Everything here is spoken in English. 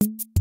you